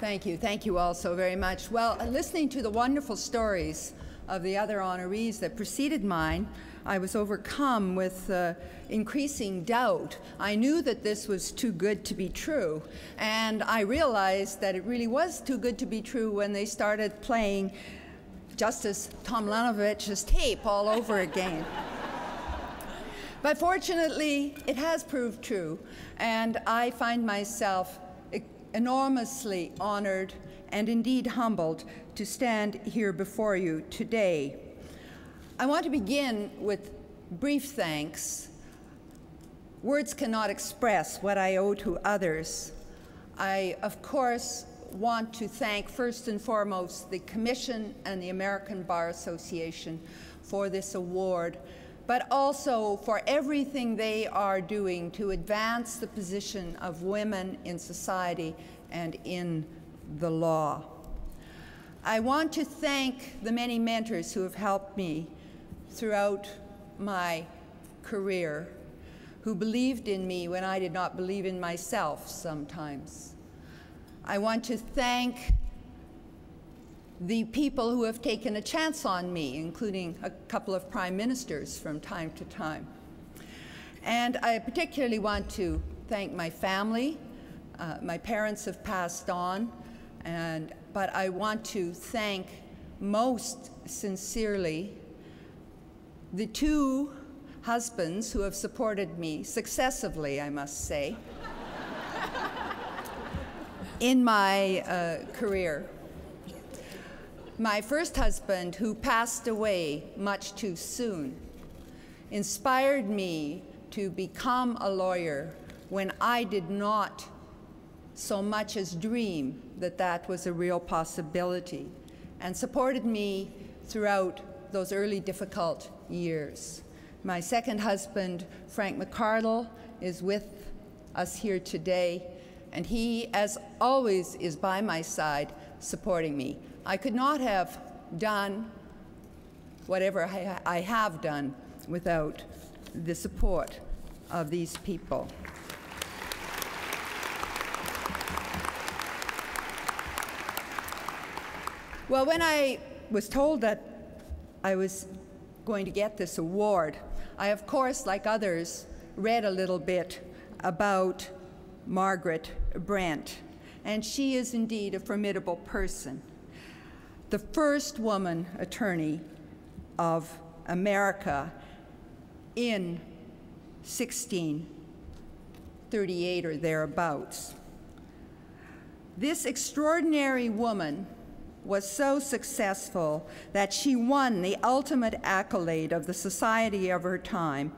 Thank you. Thank you all so very much. Well, listening to the wonderful stories of the other honorees that preceded mine, I was overcome with uh, increasing doubt. I knew that this was too good to be true, and I realized that it really was too good to be true when they started playing Justice Tom Tomljanovich's tape all over again. but fortunately, it has proved true, and I find myself enormously honored and indeed humbled to stand here before you today. I want to begin with brief thanks. Words cannot express what I owe to others. I, of course, want to thank first and foremost the Commission and the American Bar Association for this award but also for everything they are doing to advance the position of women in society and in the law. I want to thank the many mentors who have helped me throughout my career, who believed in me when I did not believe in myself sometimes. I want to thank the people who have taken a chance on me, including a couple of prime ministers from time to time. And I particularly want to thank my family. Uh, my parents have passed on, and, but I want to thank most sincerely the two husbands who have supported me successively, I must say, in my uh, career. My first husband, who passed away much too soon, inspired me to become a lawyer when I did not so much as dream that that was a real possibility, and supported me throughout those early difficult years. My second husband, Frank McArdle, is with us here today, and he, as always, is by my side supporting me. I could not have done whatever I have done without the support of these people. Well, when I was told that I was going to get this award, I, of course, like others, read a little bit about Margaret Brent, and she is indeed a formidable person the first woman attorney of America in 1638 or thereabouts. This extraordinary woman was so successful that she won the ultimate accolade of the society of her time,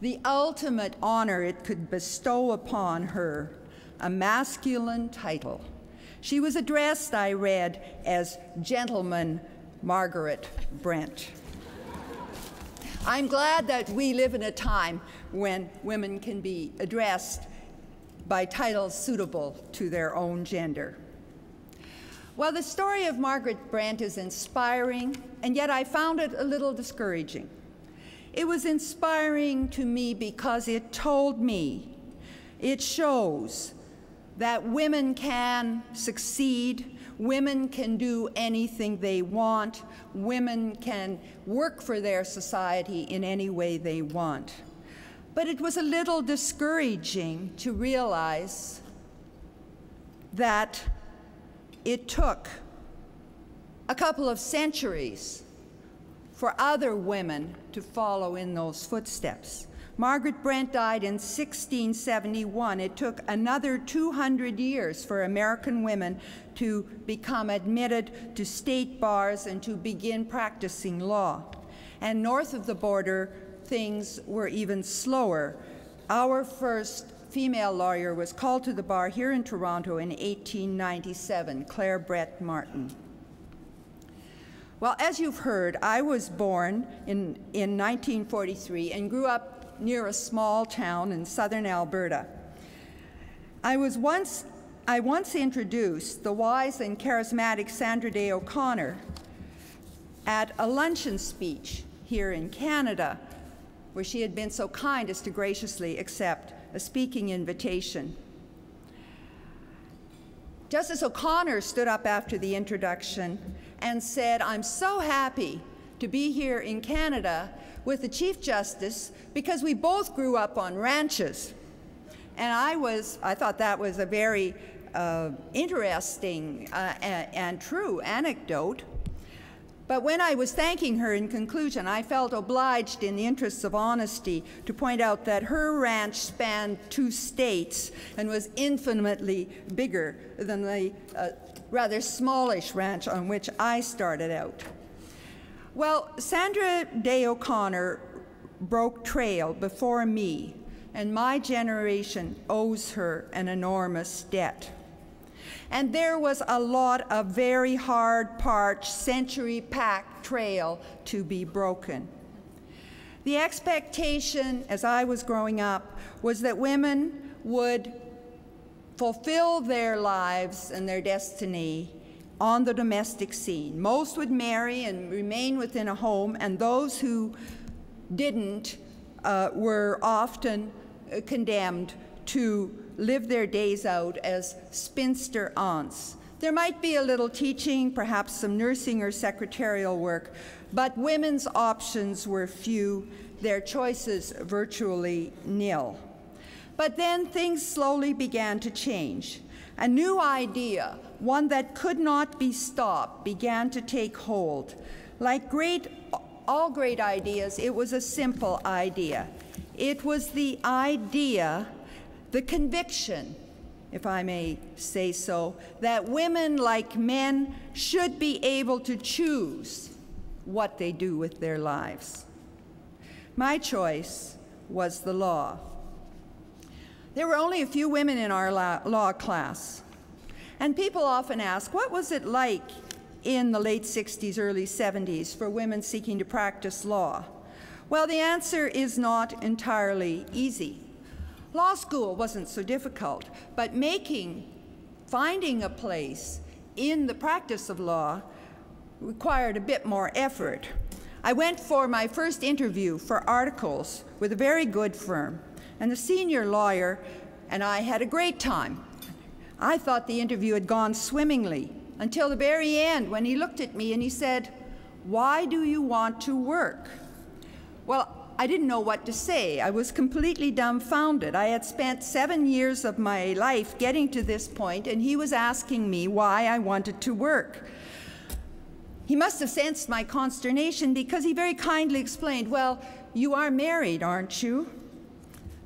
the ultimate honor it could bestow upon her, a masculine title. She was addressed, I read, as Gentleman Margaret Brent. I'm glad that we live in a time when women can be addressed by titles suitable to their own gender. Well, the story of Margaret Brent is inspiring, and yet I found it a little discouraging. It was inspiring to me because it told me, it shows that women can succeed, women can do anything they want, women can work for their society in any way they want. But it was a little discouraging to realize that it took a couple of centuries for other women to follow in those footsteps. Margaret Brent died in 1671. It took another 200 years for American women to become admitted to state bars and to begin practicing law. And north of the border, things were even slower. Our first female lawyer was called to the bar here in Toronto in 1897, Clara Brett Martin. Well, as you've heard, I was born in, in 1943 and grew near a small town in southern Alberta. I was once I once introduced the wise and charismatic Sandra Day O'Connor at a luncheon speech here in Canada, where she had been so kind as to graciously accept a speaking invitation. Justice O'Connor stood up after the introduction and said, I'm so happy to be here in Canada with the Chief Justice because we both grew up on ranches. And I was, I thought that was a very uh, interesting uh, and, true anecdote. But when I was thanking her in conclusion, I felt obliged, in the interests of honesty, to point out that her ranch spanned two states and was infinitely bigger than the uh, rather smallish ranch on which I started out. Well, Sandra Day O'Connor broke trail before me, and my generation owes her an enormous debt. And there was a lot of very hard, parched, century packed trail to be broken. The expectation as I was growing up was that women would fulfill their lives and their destiny on the domestic scene. Most would marry and remain within a home, and those who didn't uh, were often uh, condemned to live their days out as spinster aunts. There might be a little teaching, perhaps some nursing or secretarial work, but women's options were few, their choices virtually nil. But then things slowly began to change. A new idea, one that could not be stopped, began to take hold. Like great, all great ideas, it was a simple idea. It was the idea the conviction, if I may say so, that women, like men, should be able to choose what they do with their lives. My choice was the law. There were only a few women in our law class. And people often ask, what was it like in the late 60s, early 70s for women seeking to practice law? Well, the answer is not entirely easy. Law school wasn't so difficult, but making, finding a place in the practice of law required a bit more effort. I went for my first interview for articles with a very good firm, and the senior lawyer and I had a great time. I thought the interview had gone swimmingly until the very end when he looked at me and he said, Why do you want to work? Well, I didn't know what to say. I was completely dumbfounded. I had spent seven years of my life getting to this point, and he was asking me why I wanted to work. He must have sensed my consternation because he very kindly explained, Well, you are married, aren't you?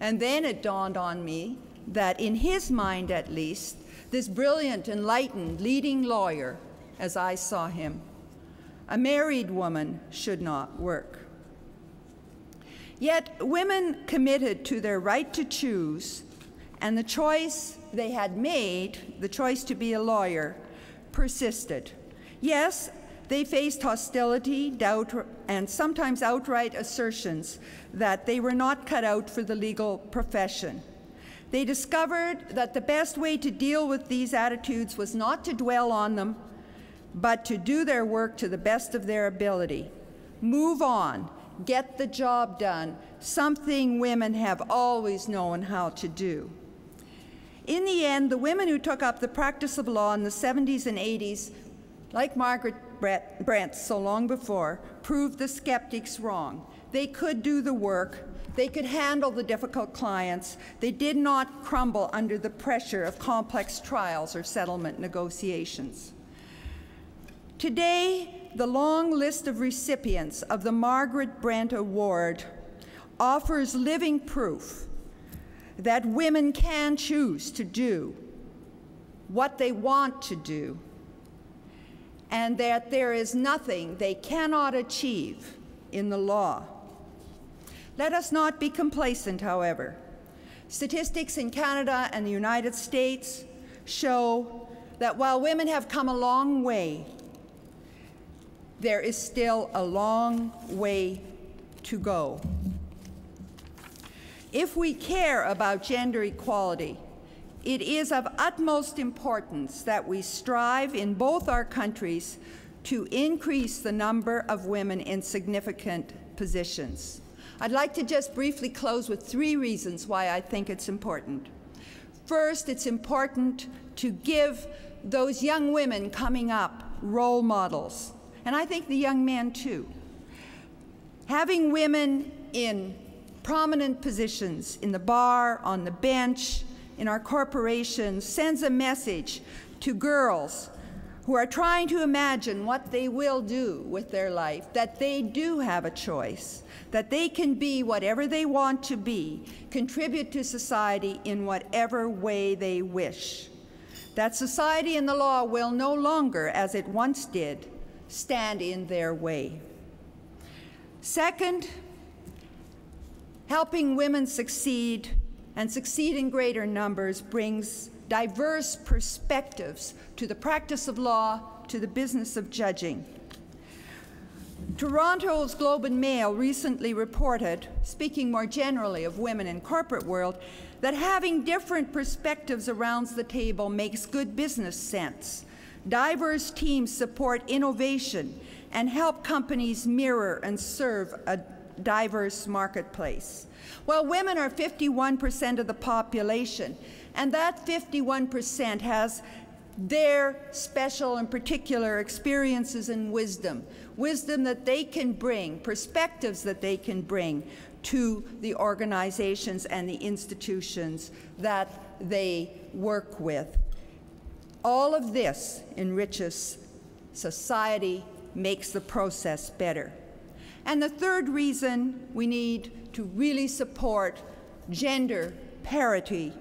And then it dawned on me that, in his mind at least, this brilliant, enlightened, leading lawyer, as I saw him, a married woman should not work. Yet women committed to their right to choose and the choice they had made, the choice to be a lawyer, persisted. Yes, they faced hostility, doubt, and sometimes outright assertions that they were not cut out for the legal profession. They discovered that the best way to deal with these attitudes was not to dwell on them, but to do their work to the best of their ability. Move on get the job done, something women have always known how to do. In the end, the women who took up the practice of law in the 70s and 80s, like Margaret Brent so long before, proved the skeptics wrong. They could do the work, they could handle the difficult clients, they did not crumble under the pressure of complex trials or settlement negotiations. Today, the long list of recipients of the Margaret Brent Award offers living proof that women can choose to do what they want to do, and that there is nothing they cannot achieve in the law. Let us not be complacent, however. Statistics in Canada and the United States show that while women have come a long way there is still a long way to go. If we care about gender equality, it is of utmost importance that we strive in both our countries to increase the number of women in significant positions. I'd like to just briefly close with three reasons why I think it's important. First, it's important to give those young women coming up role models, and I think the young men too. Having women in prominent positions in the bar, on the bench, in our corporations sends a message to girls who are trying to imagine what they will do with their life, that they do have a choice, that they can be whatever they want to be, contribute to society in whatever way they wish. That society and the law will no longer, as it once did, stand in their way. Second, helping women succeed and succeed in greater numbers brings diverse perspectives to the practice of law, to the business of judging. Toronto's Globe and Mail recently reported, speaking more generally of women in corporate world, that having different perspectives around the table makes good business sense. Diverse teams support innovation and help companies mirror and serve a diverse marketplace. Well, women are 51% of the population, and that 51% has their special and particular experiences and wisdom, wisdom that they can bring, perspectives that they can bring to the organizations and the institutions that they work with. All of this enriches society, makes the process better. And the third reason we need to really support gender parity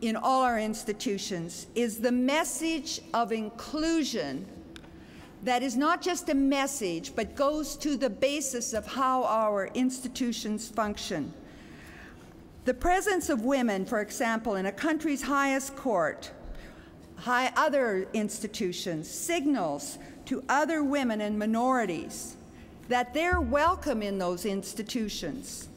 in all our institutions is the message of inclusion that is not just a message, but goes to the basis of how our institutions function. The presence of women, for example, in a country's highest court, high other institutions, signals to other women and minorities that they're welcome in those institutions.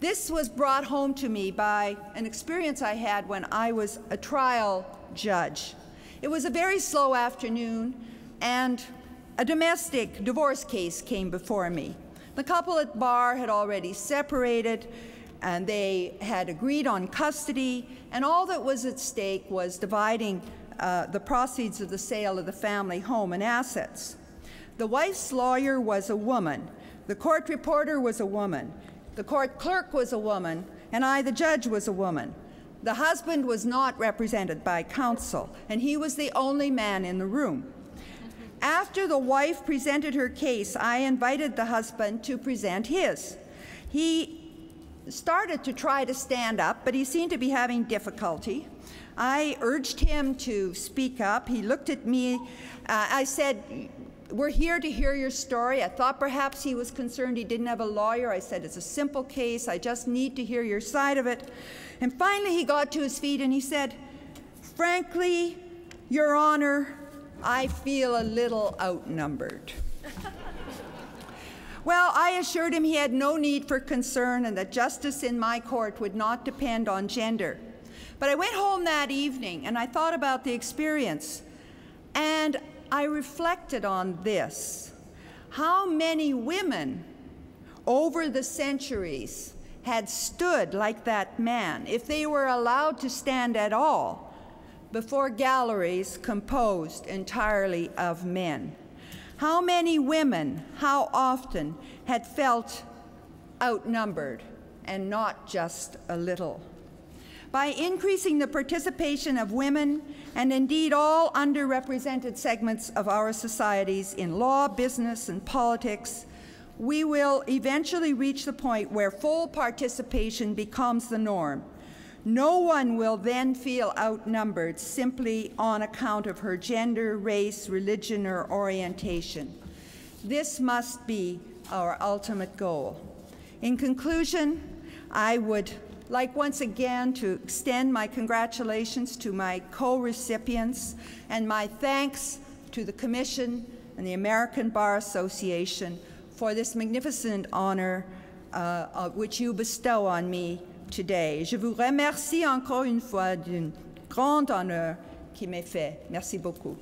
This was brought home to me by an experience I had when I was a trial judge. It was a very slow afternoon, and a domestic divorce case came before me. The couple at bar had already separated, and they had agreed on custody, and all that was at stake was dividing uh, the proceeds of the sale of the family home and assets. The wife's lawyer was a woman. The court reporter was a woman. The court clerk was a woman, and I, the judge, was a woman. The husband was not represented by counsel, and he was the only man in the room. After the wife presented her case, I invited the husband to present his. He started to try to stand up, but he seemed to be having difficulty. I urged him to speak up. He looked at me. Uh, I said, we're here to hear your story. I thought perhaps he was concerned he didn't have a lawyer. I said, It's a simple case. I just need to hear your side of it. And finally, he got to his feet and he said, Frankly, Your Honor, I feel a little outnumbered. well, I assured him he had no need for concern and that justice in my court would not depend on gender. But I went home that evening and I thought about the experience. And I reflected on this. How many women over the centuries had stood like that man, if they were allowed to stand at all, before galleries composed entirely of men? How many women, how often, had felt outnumbered and not just a little? By increasing the participation of women and indeed all underrepresented segments of our societies in law, business, and politics, we will eventually reach the point where full participation becomes the norm. No one will then feel outnumbered simply on account of her gender, race, religion, or orientation. This must be our ultimate goal. In conclusion, I would like once again to extend my congratulations to my co-recipients and my thanks to the Commission and the American Bar Association for this magnificent honor uh, which you bestow on me today. Je vous remercie encore une fois d'un grand honneur qui m'est fait. Merci beaucoup.